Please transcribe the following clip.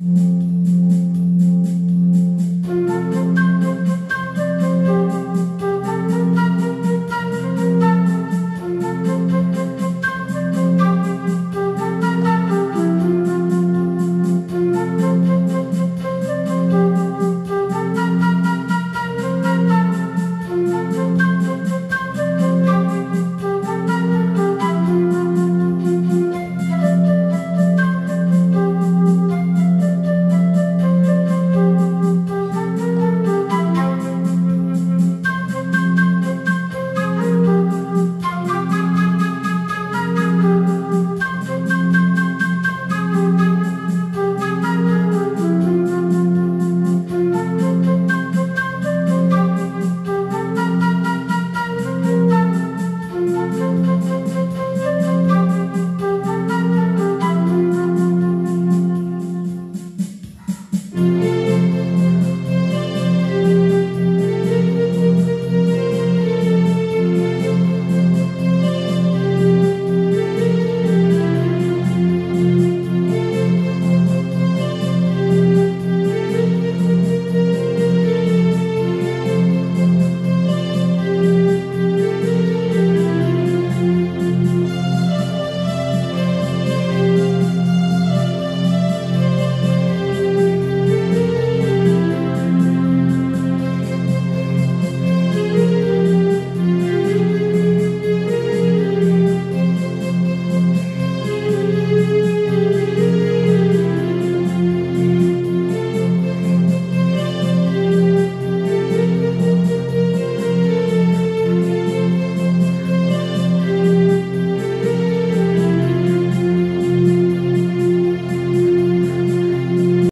うん。